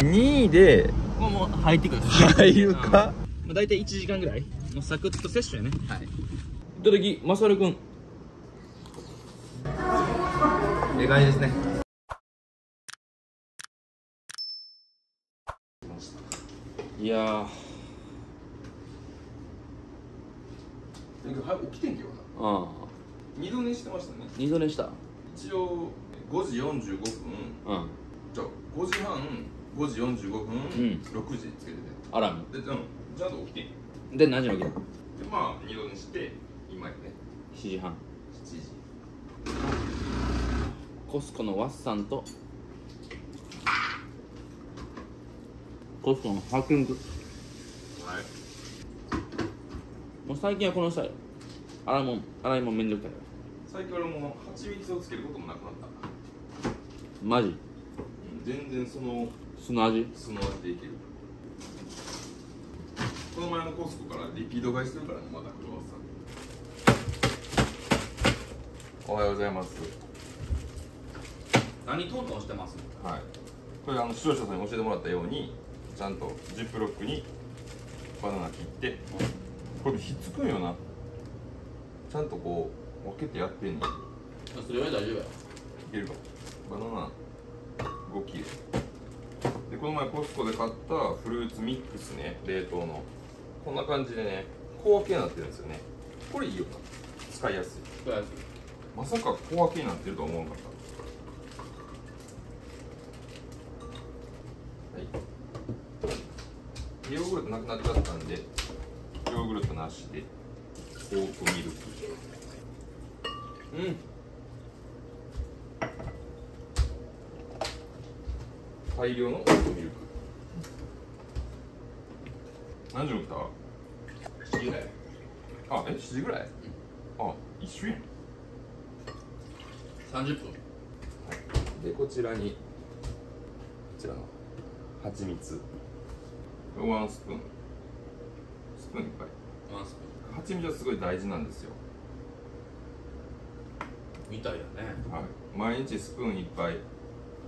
2位でもうもう入ってくる。入るか、まあ、大体1時間ぐらい。もうサクッと摂取やね。はい。いただきマサルくん。ええ感じですね。いやー。はい起きてんけどな。ああ二度寝してましたね。二度寝した。一応5時45分。うん。じゃあ5時半5時45分、ん。6時つけててアラーム。でうん。ちゃんと起きてんで何時に起きたでまあ二度寝して今やね7時半。7時。コスコのワッサンとコスコのハッキングはい。もう最近はこの際洗い物洗い物めんどくさい最近俺も蜂蜜をつけることもなくなった、マジ？うん、全然そのその味？素の味でいける。この前のコスコからリピート買いしてるからねまたクロワッサン。おはようございます。何トントンしてますはい。これあの視聴者さんに教えてもらったようにちゃんとジップロックにバナナ切ってこれひっつくんよな。ちゃんとこう分けてやってんの。いそれは大丈夫や。けるか。バナナ5切れでこの前コスコで買ったフルーツミックスね冷凍の。こんな感じでね小分けになってるんですよね。これいいよな。使いやすい。まさか小分けになってるとは思わなかった。はい。ヨーグルトなくなっちゃったんでヨーグルトなしでオートミルク。うん大量のオートミルク。何時に起きた？7時ぐらい。あえ7時ぐらい、あ一緒やん。30分。でこちらにこちらの蜂蜜。ワンスプーン。スプーンいっぱい。ワンスプ蜂蜜はすごい大事なんですよ、ーンみたいだね。はい、毎日スプーンいっぱい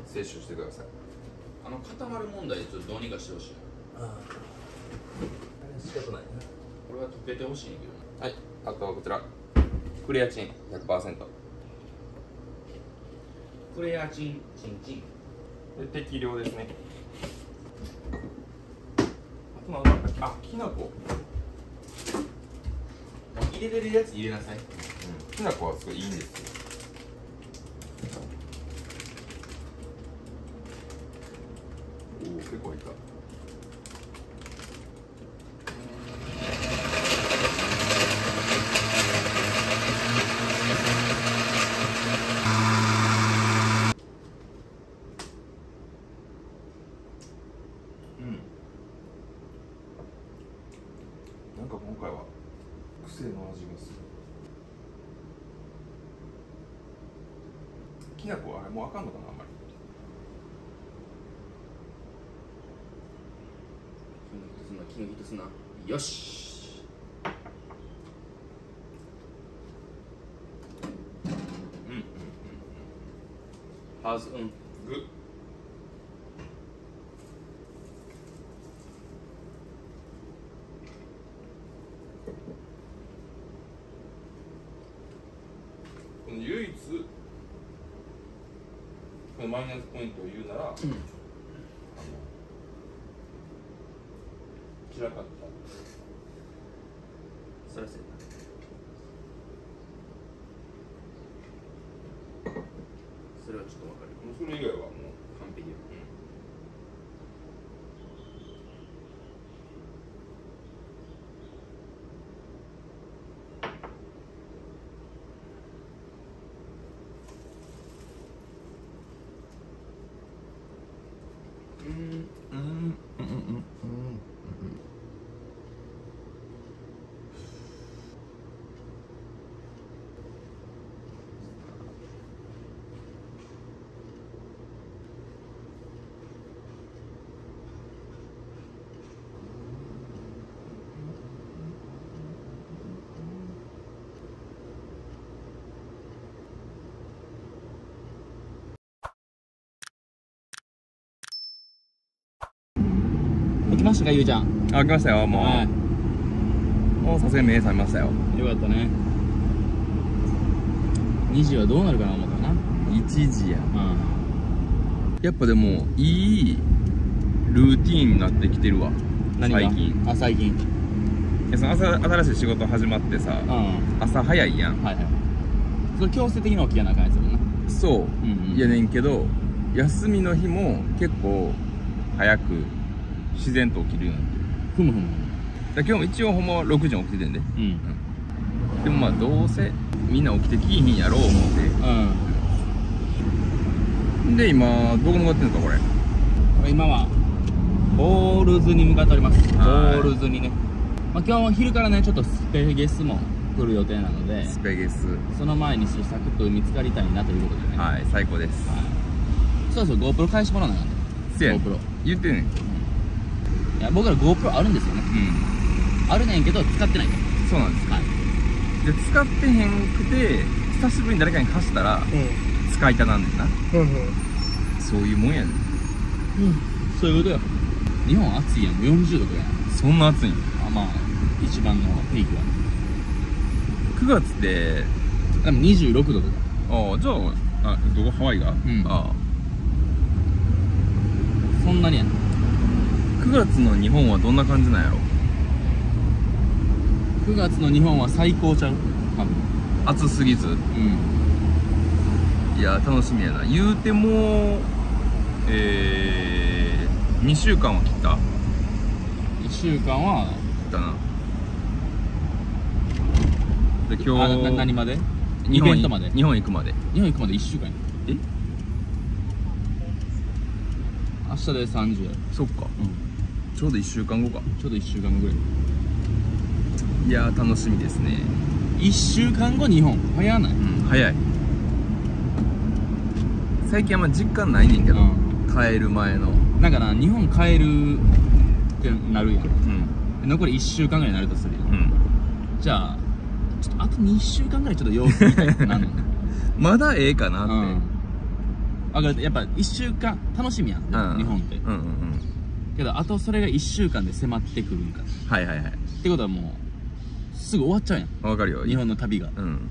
摂取してくださいあの固まる問題ちょっとどうにかしてほしい。仕方ないこれは溶けてほしいんやけどな。はい。あとはこちら。クレアチン100%クレアチンチンチン。で適量ですね。あと何だ？ったっけあきな粉、もう入れれるやつ入れなさい。うん、きな粉はすごいいいんですよおお結構いったうんなんか今回は癖の味がするきな粉はあれもうあかんのかなあんまりそんなキングヒットすなよしうんうん。はずうんましたかゆうちゃん。あ来ましたよもう、はい。もうさすがに目覚めましたよ。よかったね。2時はどうなるかな思ったな。1時や。うん。やっぱでもいいルーティーンになってきてるわ。最近。あ最近。いやその朝新しい仕事始まってさうん。は朝早いやん。いはい。それ強制的に起きやなあかんやつやもんな。そう、うんうん。やねんけど休みの日も結構早く自然と起きるようになってる。ふむふむだ今日も一応ほんまは6時に起きててんで。うん。でもまあどうせみんな起きてきいひんやろう思っうん。てで今どこ向かってんのかこれ？今はホールズに向かっております。ホはい。ールズにね、まあ、今日は昼からねちょっとスペゲスも来る予定なので。スペゲス。その前にサクッと見つかりたいなということでね、い、はい最高です。そうそう GoPro 返してもらわなあかんね。GoPro 言ってんねんいや僕ら GoPro あるんですよね。うあるねんけど使ってないかんそうなんですらはい。で使ってへんくて久しぶりに誰かに貸したら使いたなんねんな。そういうもんやねん。そういうことよ。日本暑いやん。40度くらいそんな暑いん？あまあ一番のピークは。9月ってでも26度とか。ああじゃああどこハワイが、ん。ああ。そんなにやん9月の日本はどんな感じなんやろ？9月の日本は最高ちゃう？多分。暑すぎず。うん。いや楽しみやな。言うてもえー、2週間は切った？1週間は切ったな。で今あ日な何まで？日本イベントまで？日本行くまで。日本行くまで1週間や。え？明日で30やそっか。うんちょうど1週間後か。ちょうど1週間後ぐらい。いや楽しみですね。1週間後日本。早ない。うん早い。最近あんま実感ないねんけど、うん。帰る前の。だから日本帰るってなるやん。うん。残り1週間ぐらいになるとするようん。じゃあちょっとあと2週間ぐらいちょっと様子見たいってなるの？まだええかなって、うん。やっぱ1週間楽しみやん、うん。日本って。うんうんうんけどあとそれが1週間で迫ってくるんか。はいはいはい。ってことはもうすぐ終わっちゃうや。んわかるよ。日本の旅が。うん。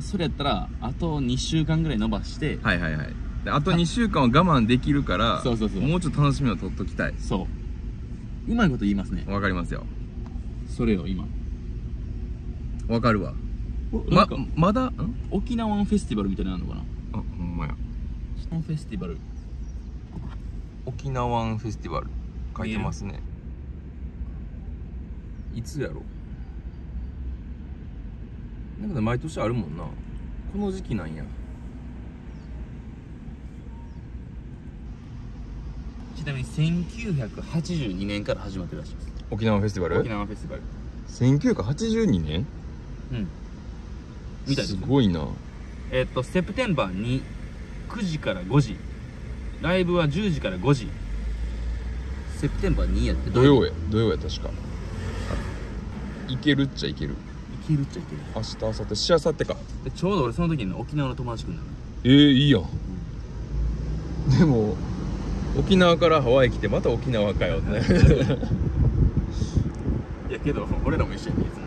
それやったらあと2週間ぐらい伸ばして。はいはいはい。であと2週間は我慢できるからそうそうそう。もうちょっと楽しみを取っときたい。そう。うまいこと言いますね。わかりますよ。それを今。わかるわ。ままだん？沖縄フェスティバルみたいなのあるのかな？あほんまや。フェスティバル。沖縄フェスティバル書いてますね。いつやろ？なんかね毎年あるもんな。この時期なんや。ちなみに1982年から始まってるらしいです。沖縄フェスティバル？沖縄フェスティバル。1982年？うん。みたいすごいな。えっとセプテンバーに9時から5時。ライブは10時から5時セプテンバー2やって土曜や土曜や確か。いけるっちゃいける。いけるっちゃいける。明日明後日。しあさってか。でちょうど俺その時にね沖縄の友達くんだのえー、いいやん。でも沖縄からハワイ来てまた沖縄かよって。いやけど俺らも一緒やねいつも。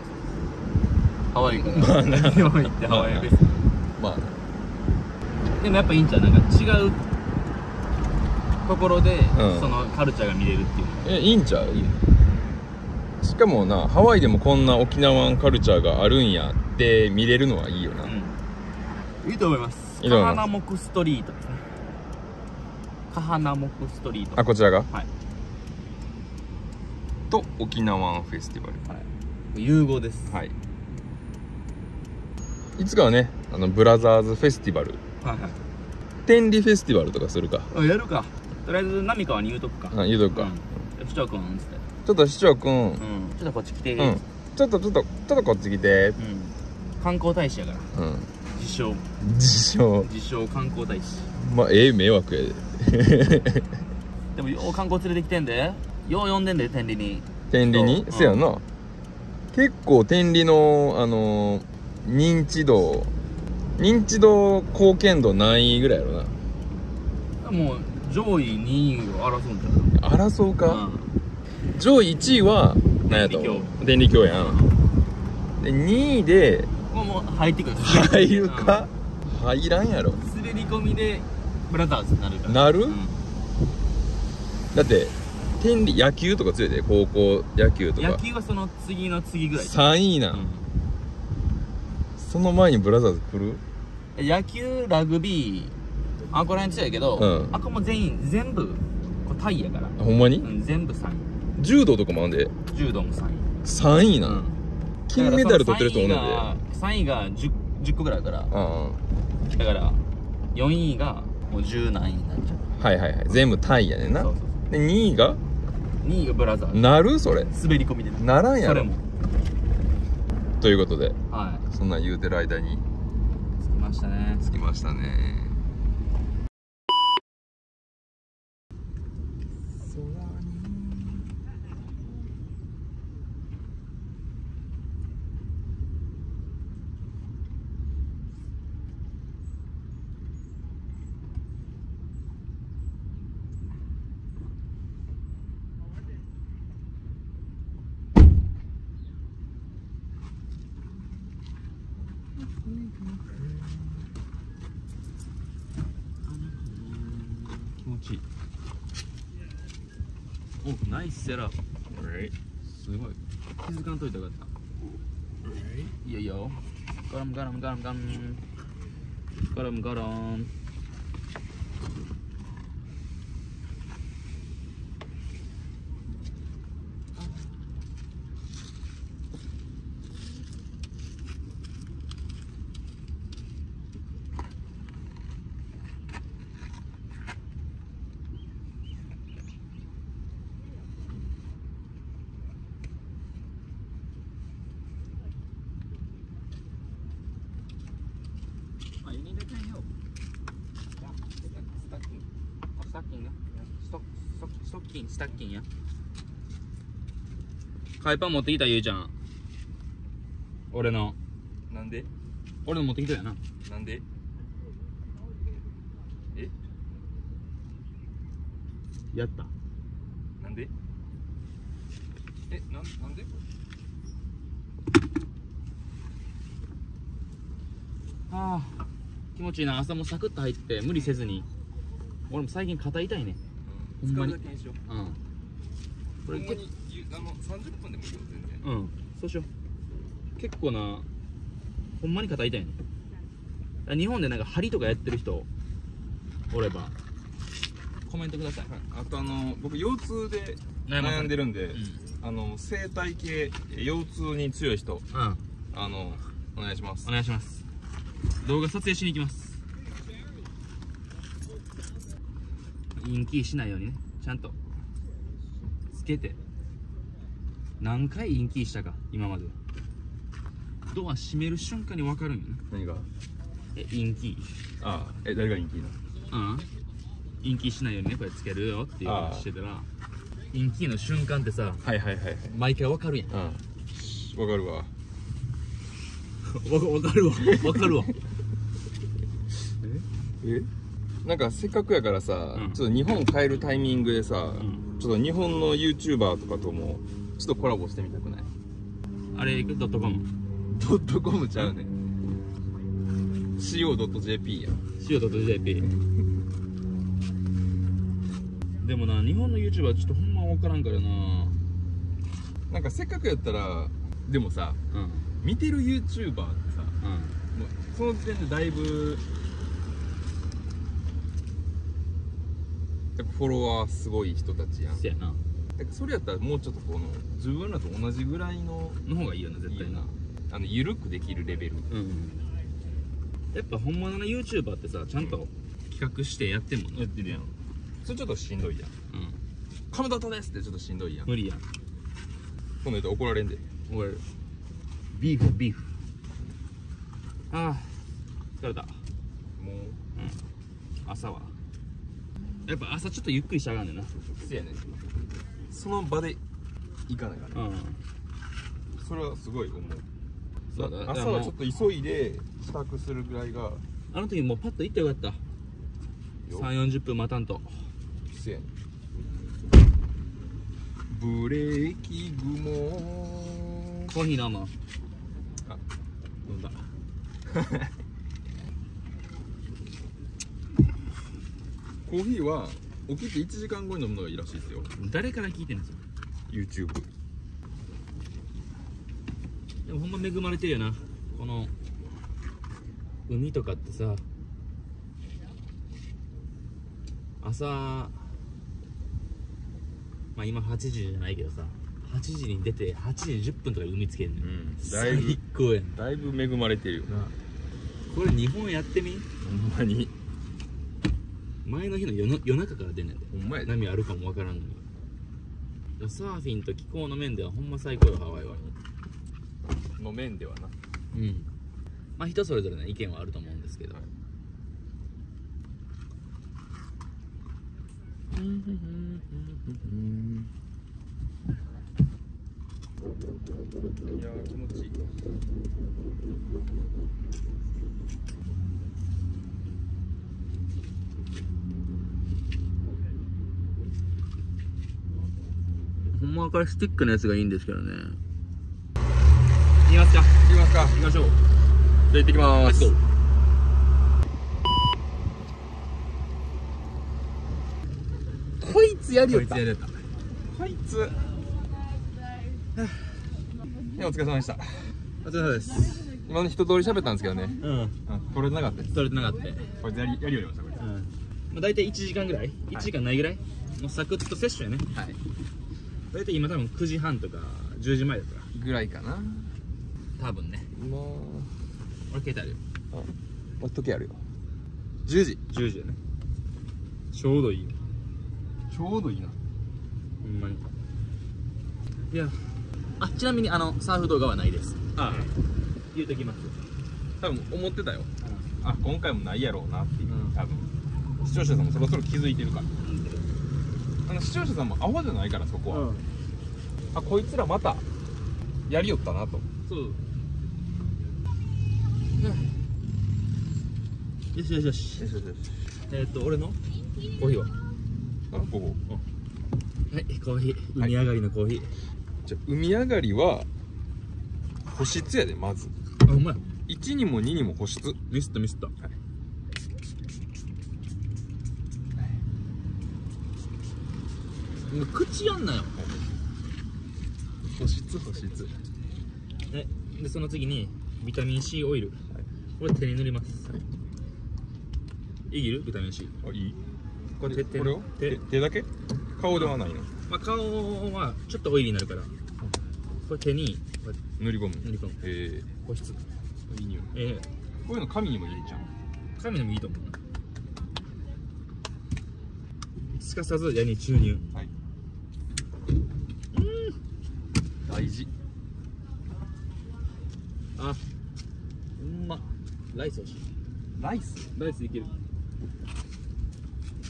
ハワイ行 ってハワイフェスまあでもやっぱいいんちゃう？なんか違うところで、うん。そのカルチャーが見れるっていう。のえいいんちゃう？しかもなハワイでもこんな沖縄カルチャーがあるんやって見れるのはいいよな、うん。いいと思います。カハナモクストリートですね。カハナモクストリート。あこちらが？はい、と沖縄フェスティバル。はい、融合です。はい。いつかはねあのブラザーズフェスティバル。はいはい。天理フェスティバルとかするか。あやるかとりあえず浪川に言うとくか。あ言うとくか、うん。市長くんっつって。ちょっと市長くん、うん。ちょっとこっち来て。うん。ちょっとちょっとちょっとこっち来て。うん。観光大使やから。うん。自称。自称。自称観光大使。まあええ迷惑やで。でもよう観光連れてきてんで。よう呼んでんで天理に。天理に？せやな。結構天理のあのー認知度認知度貢献度何位ぐらいやろな。もう上位2位を争うんじゃない？争うか、うん。上位1位は何やと電力教やん。で2位でもうもう入ってくる。入るか？入らんやろ。うん滑り込みでブラザーズになるから。なる？うん。だって天理野球とか強いで？高校野球とか。野球はその次の次ぐらい。3位な、うん。その前にブラザーズ来る？野球ラグビーあこら辺強いけど、うん。あこも全員全部こうタイやから、あほんまに、うん、全部3位。柔道とかもあんで。柔道も3位。3位な、うん。金メダル取ってる人おんねんで。だからその3位が3位が 10, 10個ぐらいあるから。あだから4位がもう10何位になっちゃう。あはいはいはい。全部タイやねんな。そうそうで2位が？2位がブラザーズ。なる？それ。滑り込みで。ねならんやろ。それも。ということではい。そんなん言うてる間に。着きましたね。着きましたね気持ちいいおナイスセラーすごい気づかんといたらよかったいいよいいよガラムガラムガラムガラムガラムガラム stock, stocking, stocking や。海パン持ってきたゆうちゃん。俺の。なんで？俺の持ってきたやな。なんで？え？やった。なんで？えなんなんで？ああ、気持ちいいな。朝もサクッと入って、無理せずに。俺も最近肩痛いね。ほん使まにうん。これけほんまにゆあの30分でもいいよ全然うん、そうしよう。結構な、ほんまに肩痛いね。あ日本でなんか針とかやってる人、おれば、コメントください。あとあの僕腰痛で悩んでるんで、うん。あの生態系腰痛に強い人うん。あのお願いしますお願いします動画撮影しに行きますインキーしないようにね。ちゃんと。つけて。何回インキーしたか今までドア閉める瞬間に分かるんよね。何が？えインキああえ誰が人気なーうん。インキーしないようにねこれつけるよっていう話してたら。インキーの瞬間ってさはいはいはいはい。毎回分かるやん。うん。わかるわ。わ分かるわ。分かるわ。え？なんかせっかくやからさ、うん。ちょっと日本帰るタイミングでさ、ん。ちょっと日本の YouTuber とかともちょっとコラボしてみたくない？あれドットコム？ドットコムちゃうね。CO.jp や。塩と JP でもな日本の YouTuber ちょっとほんま分からんからな。なんかせっかくやったらでもさうん。うん見てる YouTuber ってさもうその時点でだいぶやっぱフォロワーすごい人たちやん。せやな。だからそれやったらもうちょっとこの自分らと同じぐらいのの方がいいよな絶対な。あの緩くできるレベル。うん。やっぱ本物の YouTuber ってさちゃんと企画してやってんもんな。やってるやん。それちょっとしんどいやん。うん。亀田とですってちょっとしんどいやん。無理やん。今度言うと怒られんで。俺ビーフビーフ。ああ疲れた。もう。朝はやっぱ朝ちょっとゆっくりしたらあかんねんな。せやねん。その場で行かなあかんね。うん。それはすごい思う。そうだ。朝はちょっと急いで支度するぐらいが。あの時もうパッと行ってよかった。よ。3 4 0分待たんと。せやねん。ブレーキ雲。コーヒー飲むあ。飲んだ コーヒーは起きて1時間後に飲むのがいいらしいですよ。誰から聞いてんのそれ YouTube でもほんま恵まれてるよな。この海とかってさ朝まあ今8時じゃないけどさ8時に出て8時10分とかで海つけるのよ、うんだいぶ最高やん。だいぶ恵まれてるよな。これ日本やってみ？ほんまに前の日の夜の夜中から出んねんで。ほんまやで。波あるかもわからんのに。いやサーフィンと気候の面ではほんま最高よハワイは。の面ではな。うん。まあ人それぞれね意見はあると思うんですけど、いやー気持ちいいんまはこれスティックのやつがいいんですけどね。いきますか。行きますか。行きましょう。じゃあ行ってきまーす。こいつやりよった。こいつやれた。こいつ。お疲れ様でした。お疲れ様です。今ね一通り喋ったんですけどね。うん。うん取れてなかった取れてなかった。こいつやりやりよりましたこれうん。まあ、大体1時間ぐらい？1時間ないぐらい、もうサクッとセッションやね。はい大体今多分9時半とか10時前だから。ぐらいかな。多分ね。も俺携帯あるよ。うあ時計あるよ。10時。10時やね。ちょうどいいよ。ちょうどいいな。ほんまに。いやあちなみにあのサーフ動画はないです。あ言うときます。多分思ってたよ。あ今回もないやろうなっていう、うん。多分。視聴者さんもそろそろ気づいてるからあの視聴者さんもアホじゃないからそこは、うん。あこいつらまたやりよったなと。そう。よしよしよし。よしよしよし。えー、っと俺の？コーヒーは？あここはいコーヒー。海上がりのコーヒー、じゃあ海上がりは保湿やでまず。あほんまや。1にも2にも保湿。ミスったミスった、もう口やんなよ。保湿保湿。えでその次にビタミン C オイル、これ手に塗ります、い。ぎる？ビタミン C あいい。これ手手こ手手手。だけ？顔ではないの？まあ、顔はちょっとオイリーになるから。これ手に塗り込む。塗り込む。へ保湿。えいい匂い。えこういうの髪にも入れちゃうえ髪でもいいと思う。すかさず矢に注入。はい大事。あうんま。ライス欲しい。ライス？ライスいける。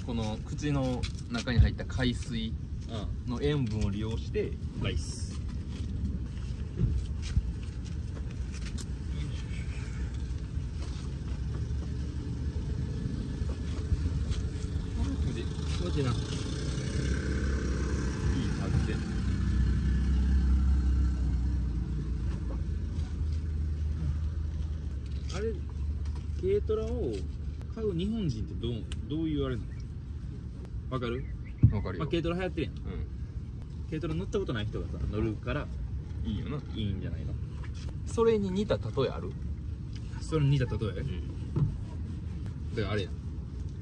この口の中に入った海水あ。の塩分を利用してライス。気持ちいいないい味であれ軽トラを買う日本人ってどうどういうあれなのわかる、わかるよまあ、軽トラ流行ってるやん。う軽トラ乗ったことない人がさ乗るからんいいよな。いいんじゃないの？それに似た例えある？それに似た例え、だからあれやん。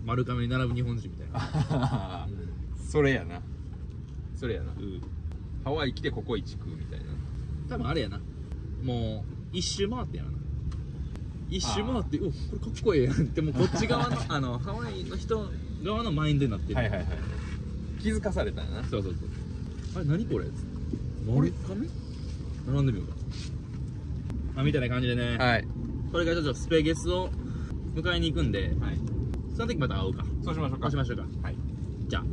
丸亀に並ぶ日本人みたいな。それやな。それやな。うん。ハワイ来てココイチ食うみたいな。多分あれやな。もう一周回ってやな。一周回ってうわこれかっこええやんってもうこっち側のあのハワイの人側のマインドになってる、はいはいはい気づかされたんやな。そうそうそう。あれ何これ？丸亀並んでみようかまあみたいな感じでね、はい。これからちょっとスペゲスを迎えに行くんではい。その時また会おうか。そうしましょうか。そうしましょうか。はい。じゃあ。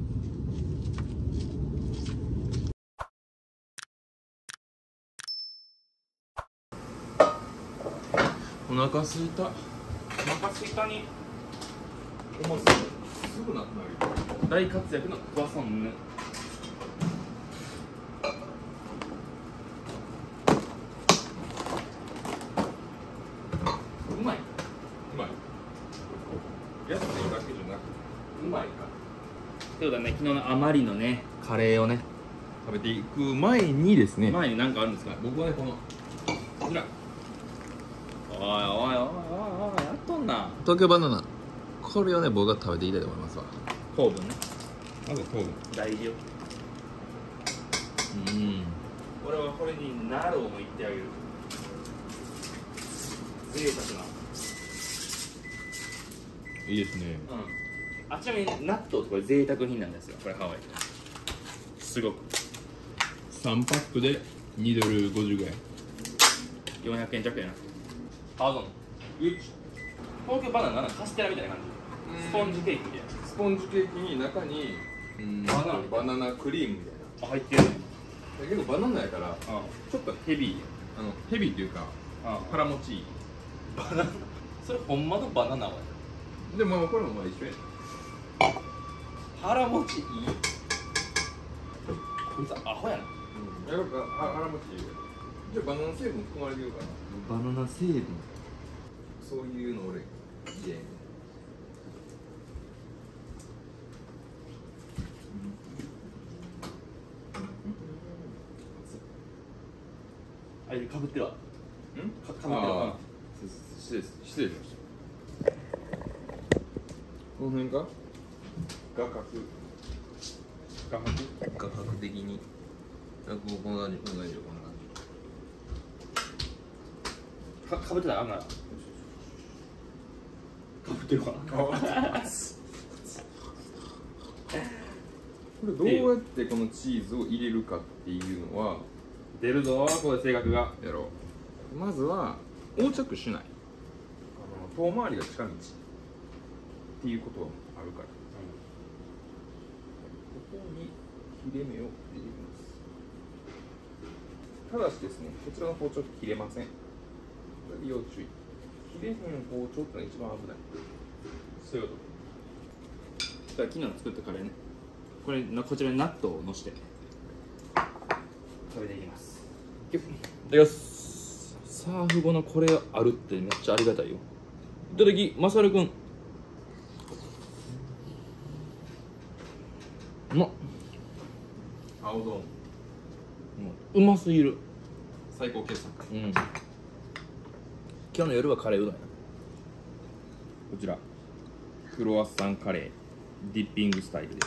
お腹すいた。お腹すいたに。もうすぐすぐなくなる大活躍のクワソンヌうまいうまい。安いだけじゃなくうまいか。そうだね。昨日の余りのね。カレーをね。食べていく前にですね。前に何かあるんですか？僕はねこのこちら。おいおいおいおいおいやっとんな。東京バナナ。これをね僕が食べていきたいと思いますわ糖分ねまず糖分大事ようん俺はこれにナロをも言ってあげる贅沢ないいですねうんあちなみに納豆ってこれ贅沢品なんですよこれハワイすごく3パックで2ドル50ぐらい400円弱やなあどうも東京バナナなカステラみたいな感じスポンジケーキみたいな。スポンジケーキに中にうん。バナナバナナクリームみたいあ入ってる。ねな結構バナナやからうちょっとヘビーあのヘビーっていうかん腹持ちいい。バナナ。それほんまのバナナは？でもこれもまあ一緒や。腹持ちいい？こいつアホやな。うん。やっぱあ腹持ちいいよ。じゃあバナナ成分含まれてるから。バナナ成分。そういうの俺家あれかぶってるわん？かかぶってるわ失礼失礼しました。この辺か？画角。画角？画角的に。あこうこんな感じこんな感じ。こんな感じかかぶってたらあんな？かぶってるわ これどうやってこのチーズを入れるかっていうのは出るぞこれ性格が。やろう。まずは横着しない。あの遠回りが近道。っていうことはあるから、ここに切れ目を入れます。ただしですねこちらの包丁切れません。これで要注意。切れへん包丁ってのが一番危ない。そういうこと。昨日作ったカレーね。これなこちらに納豆をのして。食べていきますいただきます。サーフ後のこれあるってめっちゃありがたいよ。いただきマサルくん。うまっ。青丼もううますぎる。最高傑作。うん。今日の夜はカレーうどんや。なこちら。クロワッサンカレー。ディッピングスタイルで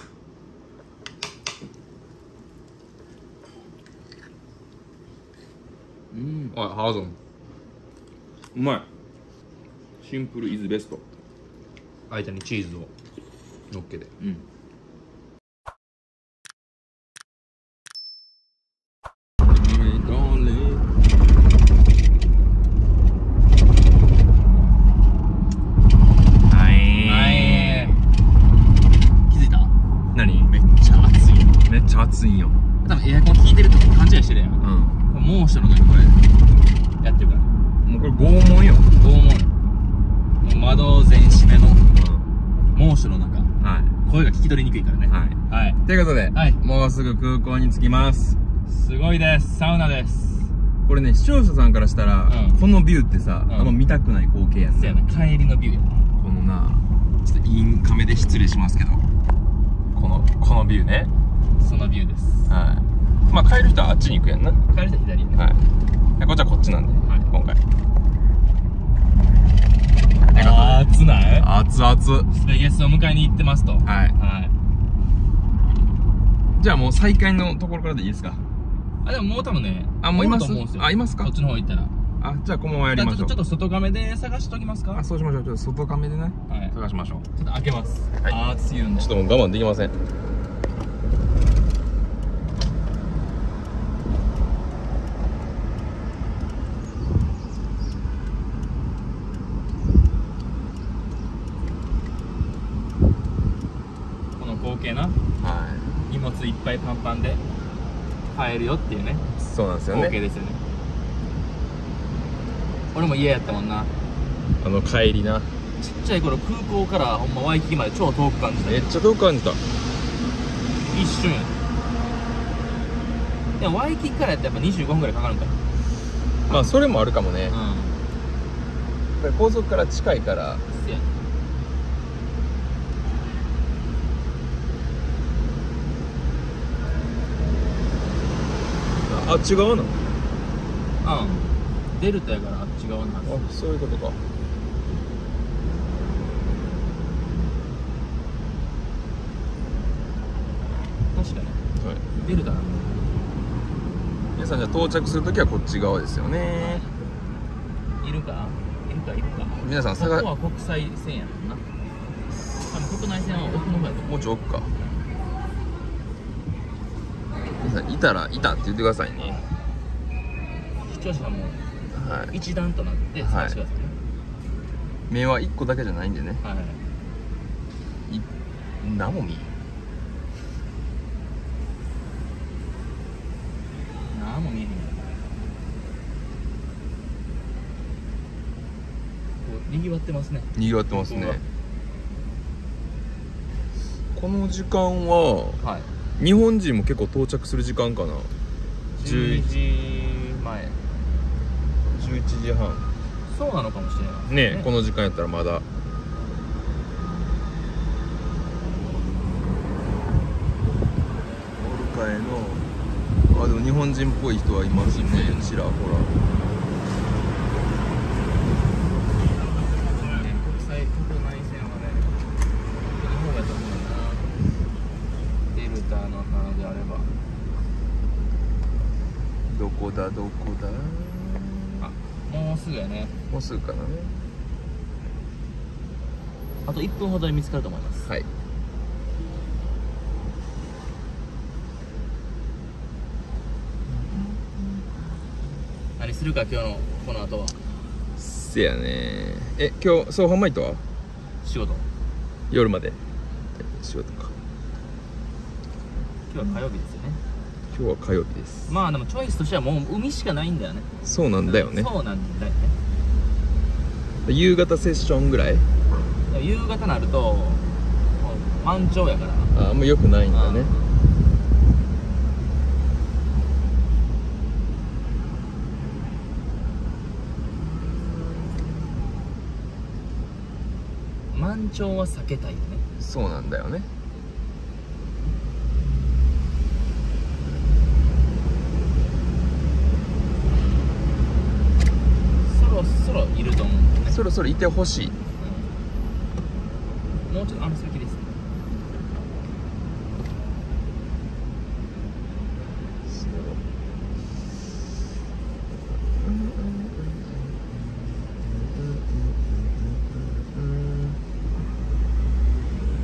うん。おいハードンうまい。シンプルイズベスト。間にチーズをのっけでうんはい気づいた何めっちゃ暑いめっちゃ暑いんよ多分エアコン効いてると勘違いしてるやんうんこれ猛暑の中これやってるからもうこれ拷問よどう思うもう窓全閉めの猛暑の中は声が聞き取りにくいからねいはい。はい。ということで、はい。もうすぐ空港に着きます。すごいです。サウナです。これね視聴者さんからしたら、うん。このビューってさ、うん。あんま見たくない光景やんせやな。帰りのビューやこのなちょっとインカメで失礼しますけど。このこのビューね。そのビューです。はい。まあ帰る人はあっちに行くやんな。帰りた左ね。はい。でこっちはこっちなんで、はい。今回。あー暑ない？熱々スペゲスを迎えに行ってますと。はい。はいじゃあもう再開のところからでいいですか？あでももう多分ねあもういます？あいますか？こっちの方行ったら。あじゃあこのままやりましょう。ちょっとちょっと外画面で探しときますか？あそうしましょう。ちょっと外カメでね。はい。探しましょう。ちょっと開けます。はい。あー暑すぎるんでちょっともう我慢できませんこの光景なは荷物いっぱいパンパンで帰るよっていうね。いそうなんですよね。光景ですよね。俺も嫌やったもんな。あの帰りな。ちっちゃい頃空港からほんまワイキキまで超遠く感じた。めっちゃ遠く感じた。一瞬や。でもワイキキからやったらやっぱ25分ぐらいかかるんかいまあそれもあるかもね、うぱり高速から近いからんせやあ違うの？うん。デルタやからあっち側のはずあそういうことか。確かに。はい。デルタなんだ皆さんじゃあ到着するときはこっち側ですよね。いるか？いるかいるか。皆さんここ探は国際線やもんな。多分国内線は奥の方やと思もうちょい奥かい。たらいたって言ってくださいね。う視聴者もはい。一段となってはい。探してくださいね目は1個だけじゃないんでね。はい、はい、い何も見えんなんも見えへんにぎわってますね。にぎわってますね。この時間ははい日本人も結構到着する時間かな？12時前。11時半。そうなのかもしれないね。この時間やったらまだ。オルカへのあでも日本人っぽい人はいますねちらほら国際国内線はねこの方がと思うなデルタの花であればどこだどこだあもうすぐやね。もうすぐかな。あと1分ほどで見つかると思います。はい。何するか今日のこの後は。せやね。え今日そうハンマイトは仕事。夜まで。仕事か。今日は火曜日ですよね今日は火曜日です。まあでもチョイスとしてはもう海しかないんだよね。そうなんだよね。そうなんだよね。夕方セッションぐらい？夕方なるともう満潮やから。ああんま良くないんだね。満潮は避けたいよね。そうなんだよねそろそろいると思うんだよねそろそろいてほしい。うんもうちょっとあの先です。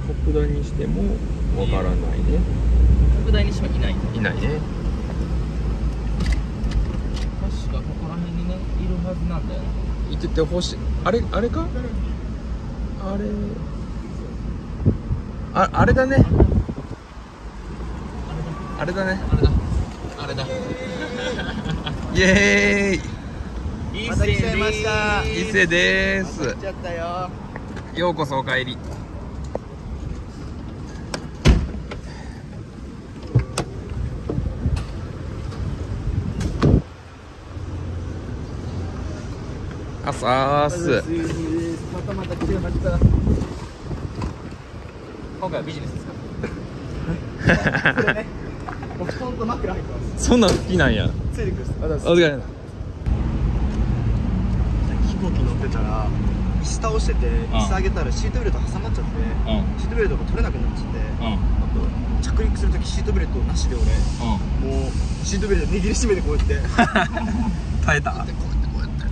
拡大にしてもわからないね。拡大にしてはいない。いないね。確かここら辺にねいるはずなんだよね。いててほしいあれあれか？あれ。ああれだね。あれだね。あれだ。あれだイ。エーイ伊勢です。来ちゃったよ。ようこそお帰り朝ーす。またまた来ちゃいました今回はビジネスですか？これねお布団と枕入ってます。そんなん好きなんやついてくる。っす。あだお疲れ飛行機乗ってたら椅子倒してて椅子上げたらシートベルト挟まっちゃってうん。シートベルトが取れなくなっちゃってうん。あと着陸するときシートベルトなしで俺もうシートベルト握りしめてこうやって 耐えたこうやってこうやって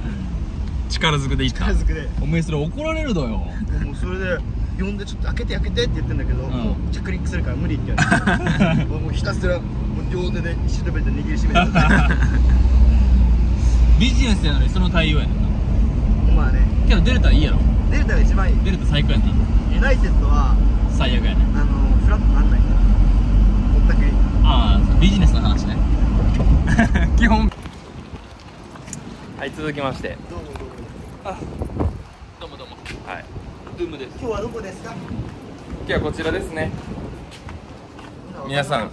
力ずくでいった。力ずくで。おめえそれ怒られるのよ。もうそれで呼んでちょっと開けて開けてって言ってんだけど、ん。もう着陸するから無理って言われてもうひたすらもう両手でシートベルト握りしめて ビジネスやのにその対応やねんな。まあね。けどデルタいいやろ。デルタが一番いい。デルタ最高やねんユナイテッドは最悪やねん。あのフラットなんない。ぼったくり。ああビジネスの話ね。基本。はい続きまして。どうもどうもどうもどうも。はい。ドゥームです。今日はどこですか？今日はこちらですね。皆さん。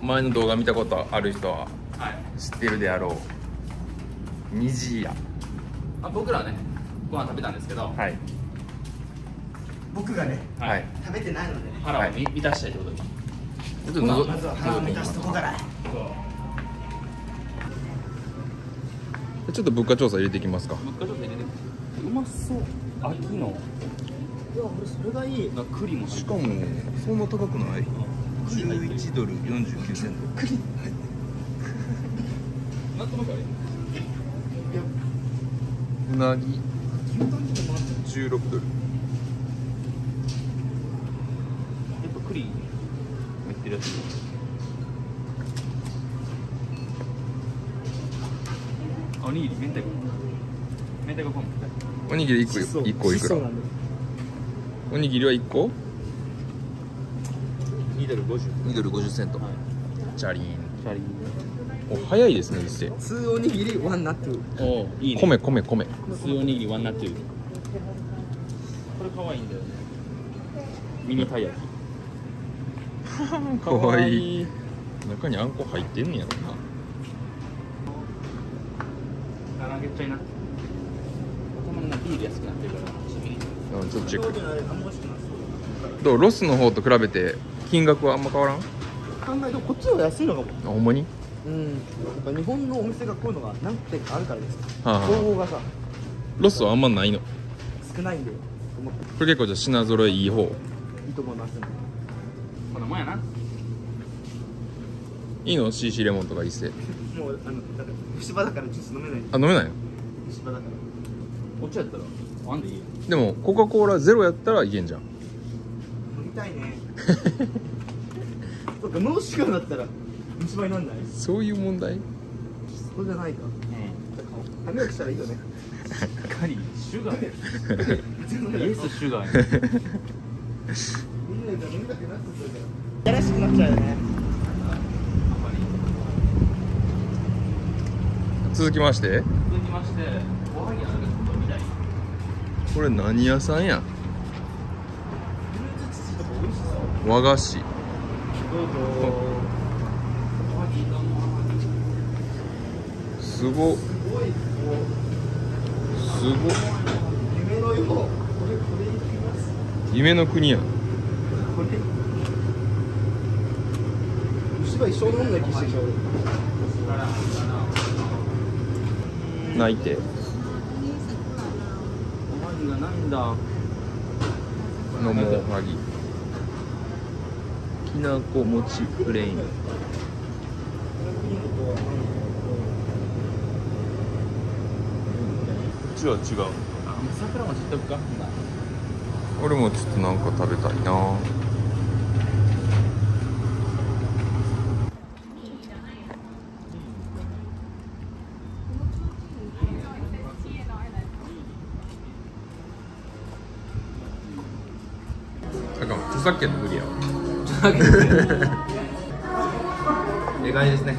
前の動画見たことある人ははい。知ってるであろう。虹屋あ僕らはねご飯食べたんですけど。はい。僕がねはい。食べてないので。腹を満満たしたいってことでちょっとのぞまずは腹満たすとこからちょっと物価調査入れていきますか。物価ちょっと入れてうまそう。秋の。いや俺それがいい。な栗もしかもそんな高くない？11ドル49セント。なんとなくあれうなぎ。16ドル。やっぱ栗入ってるやつおにぎり明太子明太子コンおにぎり1個一個いくらおにぎりは1個？2ドル50 2ドル50セントはいチャリーンシャリお早いですね店2おにぎりワンナッツおおいいね米米米水おにぎりワンナッツこれ可愛いんだよねミニたい焼きかわいい中にあんこ入ってんねやろなあげちゃいなビール安くなってるからうんちょっとどうロスの方と比べて金額はあんま変わらん？考える。とこっちの方が安いのかも。ほんまに？うん。やっぱ日本のお店がこういうのが何店かあるからです。はあはあがさロスはあんまないの。こ少ないんで。思ってれ結構じゃあ品揃えいい方。いいと思います。こんなもんやな。いいの？CC レモンとか一斉。もうあのだから虫歯だからジュース飲めない。あ飲めないの？虫歯だからお茶やったらあんでいいよでもコカ・コーラゼロやったらいけんじゃん。飲みたいね。そっか脳シュガーだったら虫歯になんない？そういう問題？そうじゃないか。歯磨きしたらいいよね。しっかりシュガーや。イエスシュガーや。みんなが飲みたくなってくるから。やらしくなっちゃうよね。続きまして。続きましておはぎあるこれ何屋さんや和菓子。すごすご夢の国やん。これ虫歯一生飲んだ気してきちゃう泣いてがないんだ？飲もはぎきなこ餅プレイン。こっちは違う。俺もちょっとなんか食べたいなあかん著作権の無理やわ。でかいですね。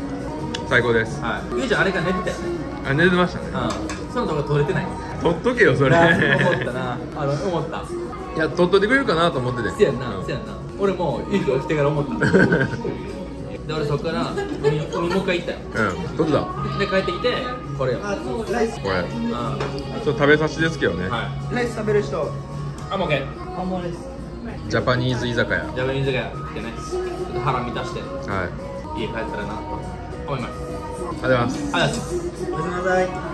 最高です。はい。ゆうちゃんあれから寝てたよね。あ寝てましたね。うん。その動画撮れてない？撮っとけよそれ。な思ったな。あの思った。いや撮っといてくれるかなと思ってて。せやんな、うん。せやんな。俺もうゆうちゃん起きてから思った。で俺そっから海海もう一回行ったよ。うん。撮ってたで帰ってきてこれよ。あライス。これ。あちょっと食べさせですけどね、はい。ライス食べる人。あもう OK あんまですジャパニーズ居酒屋。ジャパニーズが来てね。ちょっと腹満たして。はい。家帰ったらなと思います。ありがとうございます。ありがとうございます